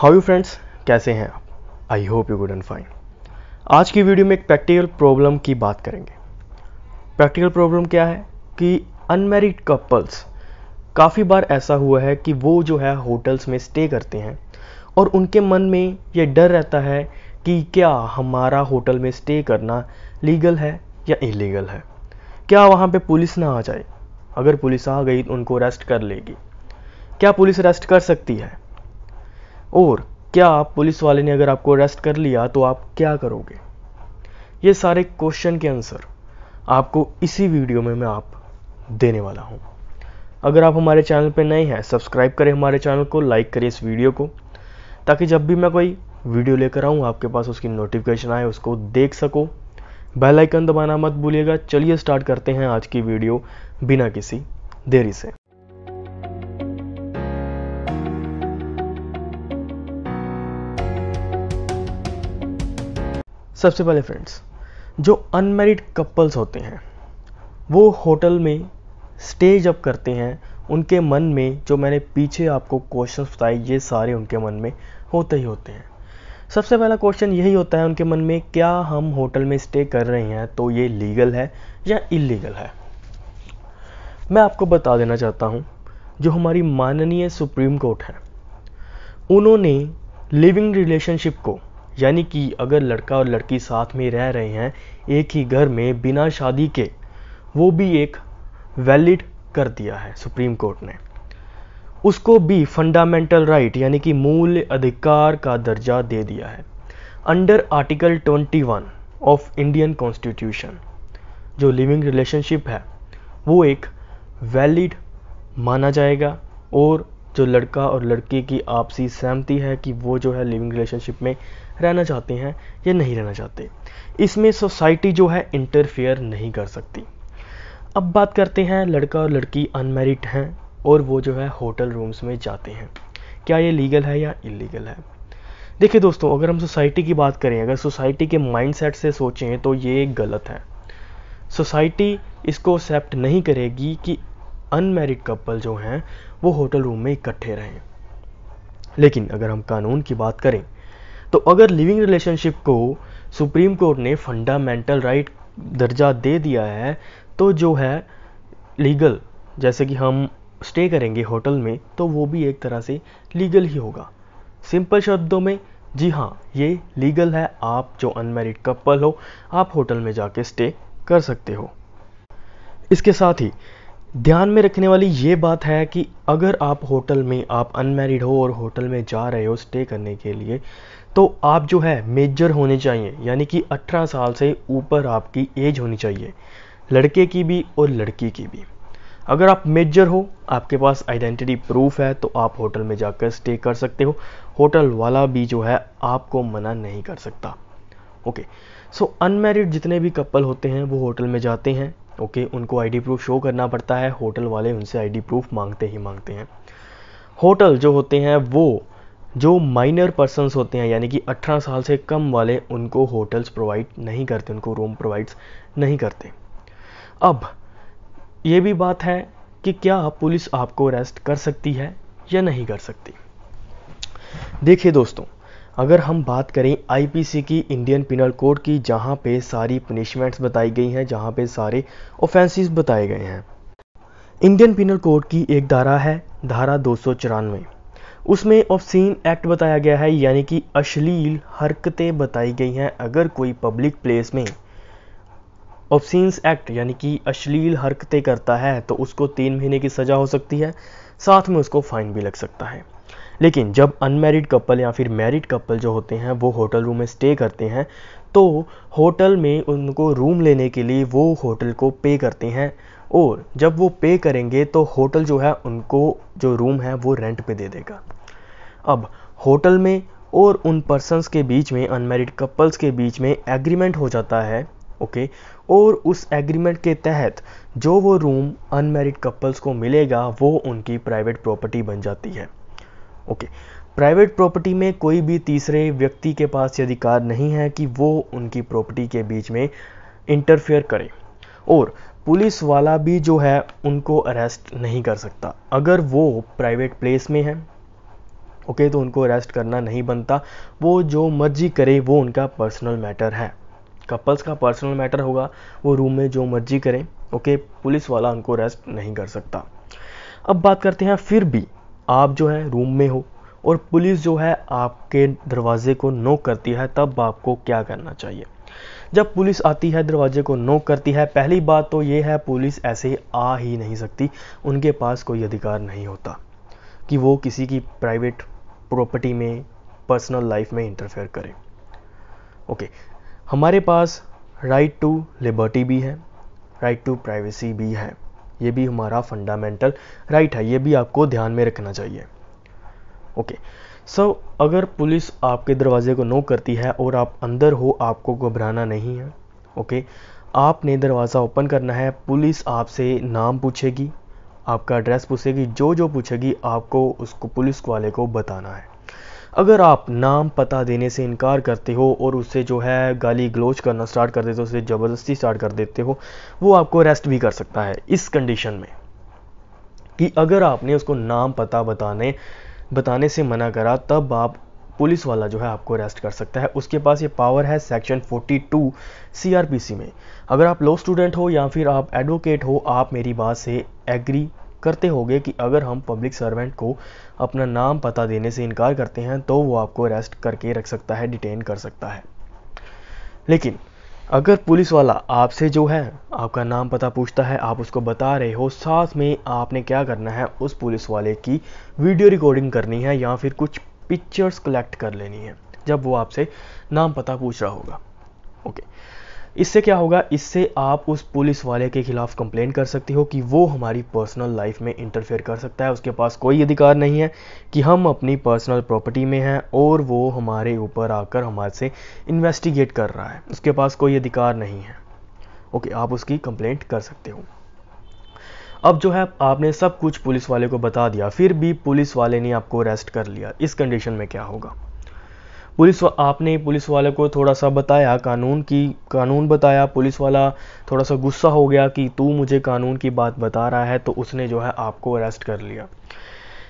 How you friends कैसे हैं आप? I hope you good and fine आज की वीडियो में एक प्रैक्टिकल प्रॉब्लम की बात करेंगे। प्रैक्टिकल प्रॉब्लम क्या है? कि अनमेरिड कपल्स काफ़ी बार ऐसा हुआ है कि वो जो है होटल्स में स्टे करते हैं और उनके मन में ये डर रहता है कि क्या हमारा होटल में स्टे करना लीगल है या इलीगल है? क्या वहाँ पे पुलिस ना आ जाए? अगर पुलिस आ गई तो उनको अरेस्ट कर लेगी। क्या पुलिस अरेस्ट कर सकती है? और क्या आप पुलिस वाले ने अगर आपको अरेस्ट कर लिया तो आप क्या करोगे? ये सारे क्वेश्चन के आंसर आपको इसी वीडियो में मैं आप देने वाला हूँ। अगर आप हमारे चैनल पर नए हैं सब्सक्राइब करें हमारे चैनल को लाइक करें इस वीडियो को, ताकि जब भी मैं कोई वीडियो लेकर आऊँ, आपके पास उसकी नोटिफिकेशन आए, उसको देख सको। बेल आइकन दबाना मत भूलिएगा। चलिए स्टार्ट करते हैं आज की वीडियो बिना किसी देरी से। सबसे पहले फ्रेंड्स जो अनमेरिड कपल्स होते हैं, वो होटल में स्टे जब करते हैं, उनके मन में जो मैंने पीछे आपको क्वेश्चन बताए, ये सारे उनके मन में होते ही होते हैं। सबसे पहला क्वेश्चन यही होता है उनके मन में, क्या हम होटल में स्टे कर रहे हैं तो ये लीगल है या इलीगल है? मैं आपको बता देना चाहता हूँ, जो हमारी माननीय सुप्रीम कोर्ट है, उन्होंने लिविंग रिलेशनशिप को यानी कि अगर लड़का और लड़की साथ में रह रहे हैं, एक ही घर में बिना शादी के, वो भी एक वैलिड कर दिया है सुप्रीम कोर्ट ने। उसको भी फंडामेंटल राइट यानी कि मूल अधिकार का दर्जा दे दिया है। Under article 21 of Indian constitution जो लिविंग रिलेशनशिप है, वो एक वैलिड माना जाएगा और जो लड़का और लड़की की आपसी सहमति है कि वो जो है लिविंग रिलेशनशिप में रहना चाहते हैं या नहीं रहना चाहते। इसमें सोसाइटी जो है इंटरफेयर नहीं कर सकती। अब बात करते हैं, लड़का और लड़की अनमेरिड हैं और वो जो है होटल रूम्स में जाते हैं। क्या ये लीगल है या इलीगल है? देखिए दोस्तों, अगर हम सोसाइटी की बात करें, अगर सोसाइटी के माइंडसेट से सोचें तो ये गलत है। सोसाइटी इसको एक्सेप्ट नहीं करेगी कि अनमेरिड कपल जो हैं, वो होटल रूम में इकट्ठे रहें। लेकिन अगर हम कानून की बात करें तो अगर लिविंग रिलेशनशिप को सुप्रीम कोर्ट ने फंडामेंटल राइट दर्जा दे दिया है तो जो है लीगल जैसे कि हम स्टे करेंगे होटल में तो वो भी एक तरह से लीगल ही होगा। सिंपल शब्दों में, जी हाँ ये लीगल है, आप जो अनमेरिड कपल हो, आप होटल में जाके स्टे कर सकते हो। इसके साथ ही ध्यान में रखने वाली ये बात है कि अगर आप होटल में, आप अनमेरिड हो और होटल में जा रहे हो स्टे करने के लिए तो आप जो है मेजर होने चाहिए। यानी कि 18 साल से ऊपर आपकी एज होनी चाहिए। लड़के की भी और लड़की की भी। अगर आप मेजर हो, आपके पास आइडेंटिटी प्रूफ है तो आप होटल में जाकर स्टे कर सकते हो। होटल वाला भी जो है, आपको मना नहीं कर सकता। ओके। सो, अनमेरिड जितने भी कपल होते हैं, वो होटल में जाते हैं। ओके, उनको आईडी प्रूफ शो करना पड़ता है। होटल वाले उनसे आईडी प्रूफ मांगते ही मांगते हैं। होटल जो होते हैं, वो जो माइनर पर्सनस होते हैं, यानी कि 18 साल से कम वाले, उनको होटल्स प्रोवाइड नहीं करते, उनको रूम प्रोवाइड्स नहीं करते। अब, ये भी बात है कि क्या पुलिस आपको अरेस्ट कर सकती है या नहीं कर सकती। देखिए दोस्तों अगर हम बात करें आईपीसी की इंडियन पिनल कोड की, जहाँ पे सारी पनिशमेंट्स बताई गई हैं, जहाँ पे सारे ऑफेंसेस बताए गए हैं। इंडियन पिनल कोड की एक धारा है, धारा दो सौ चौरानवे। उसमें ऑफसीन एक्ट बताया गया है, यानी कि अश्लील हरकतें बताई गई हैं, अगर कोई पब्लिक प्लेस में ऑफसीन्स एक्ट यानी कि अश्लील हरकतें करता है तो उसको तीन महीने की सज़ा हो सकती है, साथ में उसको फाइन भी लग सकता है। लेकिन जब अनमेरिड कपल या फिर मैरिड कपल जो होते हैं, वो होटल रूम में स्टे करते हैं तो होटल में उनको रूम लेने के लिए वो होटल को पे करते हैं। और जब वो पे करेंगे तो होटल जो है, उनको जो रूम है, वो रेंट पे दे देगा। अब होटल में और उन पर्सनस के बीच में अनमेरिड कपल्स के बीच में एग्रीमेंट हो जाता है ओके और उस एग्रीमेंट के तहत जो वो रूम अनमेरिड कपल्स को मिलेगा, वो उनकी प्राइवेट प्रॉपर्टी बन जाती है। ओके प्राइवेट प्रॉपर्टी में कोई भी तीसरे व्यक्ति के पास ये अधिकार नहीं है कि वो उनकी प्रॉपर्टी के बीच में इंटरफेयर करे। और पुलिस वाला भी जो है, उनको अरेस्ट नहीं कर सकता। अगर वो प्राइवेट प्लेस में है ओके तो उनको अरेस्ट करना नहीं बनता। वो जो मर्ज़ी करे, वो उनका पर्सनल मैटर है। कपल्स का पर्सनल मैटर होगा, वो रूम में जो मर्ज़ी करें ओके पुलिस वाला उनको अरेस्ट नहीं कर सकता। अब बात करते हैं फिर भी। आप जो है रूम में हो और पुलिस जो है आपके दरवाजे को नोक करती है, तब आपको क्या करना चाहिए? जब पुलिस आती है, दरवाजे को नोक करती है, पहली बात तो ये है, पुलिस ऐसे आ ही नहीं सकती। उनके पास कोई अधिकार नहीं होता कि वो किसी की प्राइवेट प्रॉपर्टी में पर्सनल लाइफ में इंटरफेयर करें। ओके हमारे पास राइट टू लिबर्टी भी है राइट टू प्राइवेसी भी है। ये भी हमारा फंडामेंटल राइट है ये भी आपको ध्यान में रखना चाहिए। ओके सो so, अगर पुलिस आपके दरवाजे को नोक करती है और आप अंदर हो आपको घबराना नहीं है ओके आपने दरवाज़ा ओपन करना है पुलिस आपसे नाम पूछेगी आपका एड्रेस पूछेगी जो जो पूछेगी आपको उसको पुलिस वाले को बताना है। अगर आप नाम पता देने से इनकार करते हो और उससे जो है गाली ग्लोच करना स्टार्ट कर देते हो उससे ज़बरदस्ती स्टार्ट कर देते हो, वो आपको अरेस्ट भी कर सकता है इस कंडीशन में। कि अगर आपने उसको नाम पता बताने बताने से मना करा, तब आप पुलिस वाला जो है आपको अरेस्ट कर सकता है। उसके पास ये पावर है सेक्शन 42 सीआरपीसी में। अगर आप लॉ स्टूडेंट हो या फिर आप एडवोकेट हो, आप मेरी बात से एग्री करते होंगे कि अगर हम पब्लिक सर्वेंट को अपना नाम पता देने से इनकार करते हैं तो वो आपको अरेस्ट करके रख सकता है डिटेन कर सकता है। लेकिन अगर पुलिस वाला आपसे जो है, आपका नाम पता पूछता है, आप उसको बता रहे हो, साथ में आपने क्या करना है, उस पुलिस वाले की वीडियो रिकॉर्डिंग करनी है या फिर कुछ पिक्चर्स कलेक्ट कर लेनी है, जब वो आपसे नाम पता पूछ रहा होगा। ओके इससे क्या होगा? इससे आप उस पुलिस वाले के खिलाफ कंप्लेंट कर सकते हो कि वो हमारी पर्सनल लाइफ में इंटरफेयर कर सकता है। उसके पास कोई अधिकार नहीं है कि हम अपनी पर्सनल प्रॉपर्टी में हैं और वो हमारे ऊपर आकर हमारे से इन्वेस्टिगेट कर रहा है। उसके पास कोई अधिकार नहीं है। ओके आप उसकी कंप्लेंट कर सकते हो। अब जो है, आपने सब कुछ पुलिस वाले को बता दिया, फिर भी पुलिस वाले ने आपको अरेस्ट कर लिया। इस कंडीशन में क्या होगा? पुलिस आपने पुलिस वाले को थोड़ा सा बताया, कानून की, कानून बताया, पुलिस वाला थोड़ा सा गुस्सा हो गया कि तू मुझे कानून की बात बता रहा है तो उसने जो है आपको अरेस्ट कर लिया।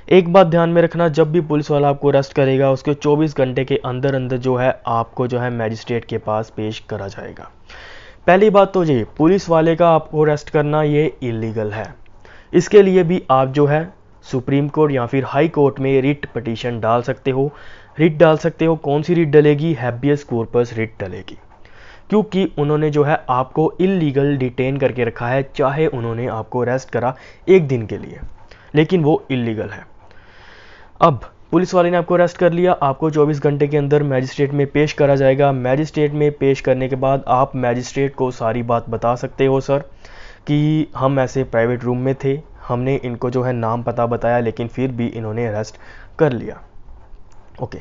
एक बात ध्यान में रखना, जब भी पुलिस वाला आपको अरेस्ट करेगा, उसके 24 घंटे के अंदर अंदर जो है आपको जो है मैजिस्ट्रेट के पास पेश करा जाएगा। पहली बात तो ये, पुलिस वाले का आपको अरेस्ट करना ये इलीगल है। इसके लिए भी आप जो है सुप्रीम कोर्ट या फिर हाई कोर्ट में रिट पटिशन डाल सकते हो। रिट डाल सकते हो, कौन सी रिट डलेगी? हैबियस कॉर्पस रिट डलेगी। क्योंकि उन्होंने जो है आपको इलीगल डिटेन करके रखा है, चाहे उन्होंने आपको अरेस्ट करा एक दिन के लिए, लेकिन वो इलीगल है। अब, पुलिस वाले ने आपको अरेस्ट कर लिया, आपको 24 घंटे के अंदर मैजिस्ट्रेट में पेश करा जाएगा। मैजिस्ट्रेट में पेश करने के बाद आप मैजिस्ट्रेट को सारी बात बता सकते हो सर कि हम ऐसे प्राइवेट रूम में थे, हमने इनको जो है नाम पता बताया, लेकिन फिर भी इन्होंने अरेस्ट कर लिया। ओके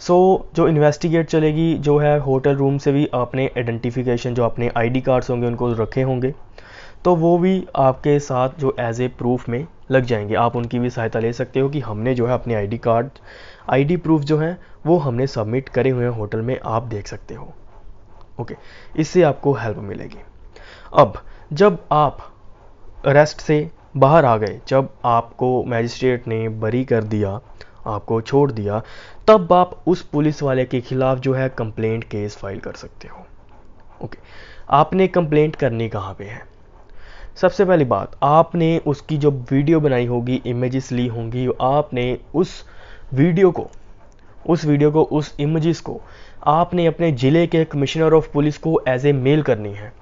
सो जो इन्वेस्टिगेट चलेगी, जो है होटल रूम से भी आपने आइडेंटिफिकेशन जो अपने आईडी कार्ड्स होंगे, उनको रखे होंगे तो वो भी आपके साथ जो एज ए प्रूफ में लग जाएँगे। आप उनकी भी सहायता ले सकते हो कि हमने जो है अपने आईडी कार्ड आईडी प्रूफ जो है, वो हमने सबमिट करे हुए हैं होटल में, आप देख सकते हो। ओके इससे आपको हेल्प मिलेगी। अब, जब आप अरेस्ट से बाहर आ गए, जब आपको मैजिस्ट्रेट ने बरी कर दिया आपको छोड़ दिया, तब आप उस पुलिस वाले के खिलाफ जो है कंप्लेंट केस फ़ाइल कर सकते हो। ओके आपने कंप्लेंट करनी कहाँ पे है? सबसे पहली बात, आपने उसकी जो वीडियो बनाई होगी इमेजेस ली होंगी, आपने उस वीडियो को, उस वीडियो को, उस इमेजेस को, आपने अपने ज़िले के कमिश्नर ऑफ़ पुलिस को एज ए मेल करनी है।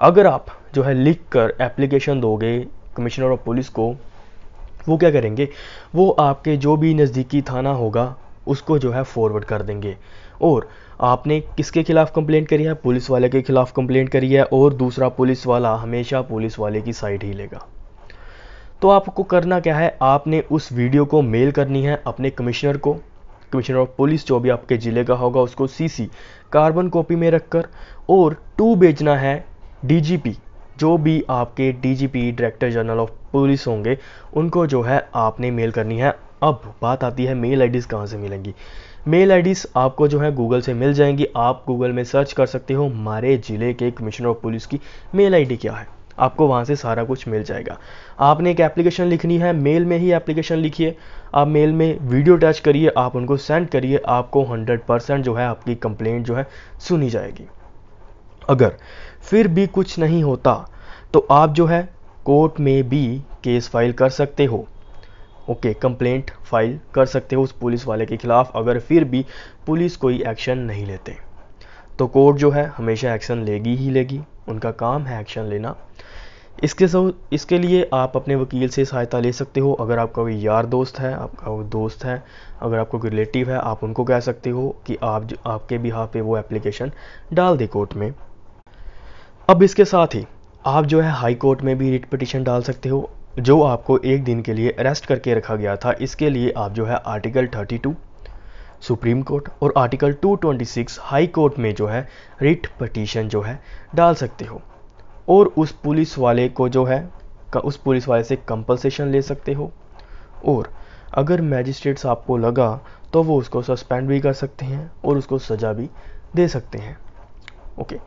अगर आप जो है लिख कर एप्लीकेशन दोगे कमिश्नर ऑफ़ पुलिस को वो क्या करेंगे? वो आपके जो भी नज़दीकी थाना होगा, उसको जो है फॉरवर्ड कर देंगे। और आपने किसके खिलाफ कंप्लेंट करी है? पुलिस वाले के खिलाफ कंप्लेंट करी है और दूसरा पुलिस वाला हमेशा पुलिस वाले की साइड ही लेगा। तो आपको करना क्या है? आपने उस वीडियो को मेल करनी है अपने कमिश्नर को। कमिश्नर ऑफ़ पुलिस जो भी आपके ज़िले का होगा, उसको सीसी कार्बन कॉपी में रखकर और टू भेजना है डीजीपी जो भी आपके DGP director general of police होंगे, उनको जो है आपने मेल करनी है। अब बात आती है मेल आईडीज़ कहाँ से मिलेंगी? मेल आईडीज़ आपको जो है गूगल से मिल जाएँगी। आप गूगल में सर्च कर सकते हो, हमारे ज़िले के कमिश्नर ऑफ़ पुलिस की मेल आईडी क्या है। आपको वहाँ से सारा कुछ मिल जाएगा। आपने एक एप्लीकेशन लिखनी है, मेल में ही एप्लीकेशन लिखिए। आप मेल में वीडियो अटैच करिए, आप उनको सेंड करिए, आपको 100 परसेंट जो है आपकी कंप्लेंट जो है सुनी जाएगी। अगर फिर भी कुछ नहीं होता तो आप जो है कोर्ट में भी केस फ़ाइल कर सकते हो। ओके, कंप्लेंट फ़ाइल कर सकते हो उस पुलिस वाले के खिलाफ, अगर फिर भी पुलिस कोई एक्शन नहीं लेते। तो कोर्ट जो है, हमेशा एक्शन लेगी ही लेगी। उनका काम है एक्शन लेना। इसके सो, इसके लिए आप अपने वकील से सहायता ले सकते हो। अगर आपका कोई यार दोस्त है, आपका कोई दोस्त है, अगर आपको कोई रिलेटिव है, आप उनको कह सकते हो कि आप आपके बिहार पे वो एप्लीकेशन डाल दे कोर्ट में। अब इसके साथ ही आप जो है हाई कोर्ट में भी रिट पिटिशन डाल सकते हो, जो आपको एक दिन के लिए अरेस्ट करके रखा गया था, इसके लिए आप जो है आर्टिकल 32 सुप्रीम कोर्ट और आर्टिकल 226 हाई कोर्ट में जो है रिट पटिशन जो है डाल सकते हो। और उस पुलिस वाले को जो है उस पुलिस वाले से कंपलसेशन ले सकते हो। और अगर मैजिस्ट्रेट्स आपको लगा तो वो उसको सस्पेंड भी कर सकते हैं और उसको सज़ा भी दे सकते हैं। ओके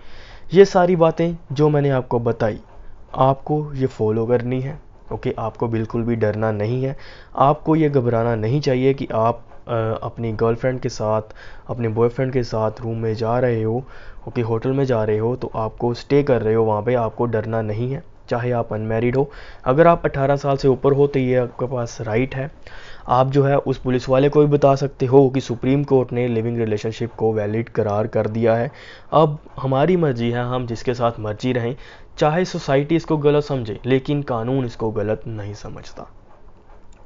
ये सारी बातें जो मैंने आपको बताई आपको ये फॉलो करनी है ओके आपको बिल्कुल भी डरना नहीं है। आपको ये घबराना नहीं चाहिए कि आप आ, अपनी गर्लफ्रेंड के साथ अपने बॉयफ्रेंड के साथ रूम में जा रहे हो ओके होटल में जा रहे हो तो आपको स्टे कर रहे हो वहाँ पे आपको डरना नहीं है। चाहे आप अनमेरिड हो। अगर आप 18 साल से ऊपर हो तो ये आपके पास राइट है। आप जो है उस पुलिस वाले को भी बता सकते हो कि सुप्रीम कोर्ट ने लिविंग रिलेशनशिप को वैलिड करार कर दिया है। अब हमारी मर्ज़ी है, हम जिसके साथ मर्ज़ी रहें, चाहे सोसाइटी इसको गलत समझे, लेकिन कानून इसको गलत नहीं समझता।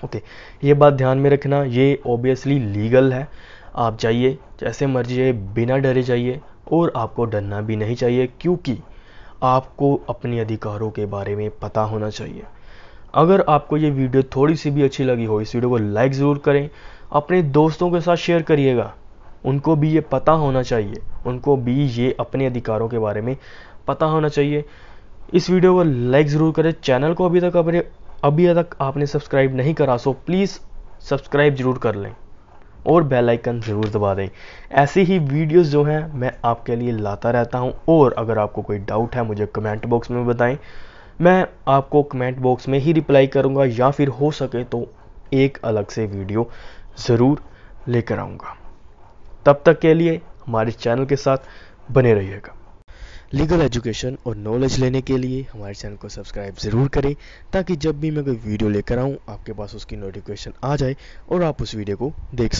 ओके, ये बात ध्यान में रखना, ये ओबियसली लीगल है। आप जाइए, जैसे मर्ज़ी है, बिना डरे जाइए, और आपको डरना भी नहीं चाहिए, क्योंकि आपको अपने अधिकारों के बारे में पता होना चाहिए। अगर आपको ये वीडियो थोड़ी सी भी अच्छी लगी हो, इस वीडियो को लाइक ज़रूर करें, अपने दोस्तों के साथ शेयर करिएगा। उनको भी ये पता होना चाहिए, उनको भी ये अपने अधिकारों के बारे में पता होना चाहिए। इस वीडियो को लाइक ज़रूर करें चैनल को अभी तक अपने अभी तक आपने सब्सक्राइब नहीं करा सो प्लीज़ सब्सक्राइब ज़रूर कर लें और बेल आइकन ज़रूर दबा दें। ऐसी ही वीडियोस जो हैं, मैं आपके लिए लाता रहता हूँ। और अगर आपको कोई डाउट है, मुझे कमेंट बॉक्स में बताएँ। मैं आपको कमेंट बॉक्स में ही रिप्लाई करूँगा या फिर हो सके तो एक अलग से वीडियो ज़रूर लेकर आऊँगा। तब तक के लिए हमारे चैनल के साथ बने रहिएगा। लीगल एजुकेशन और नॉलेज लेने के लिए हमारे चैनल को सब्सक्राइब ज़रूर करें, ताकि जब भी मैं कोई वीडियो लेकर आऊँ, आपके पास उसकी नोटिफिकेशन आ जाए और आप उस वीडियो को देख सकें।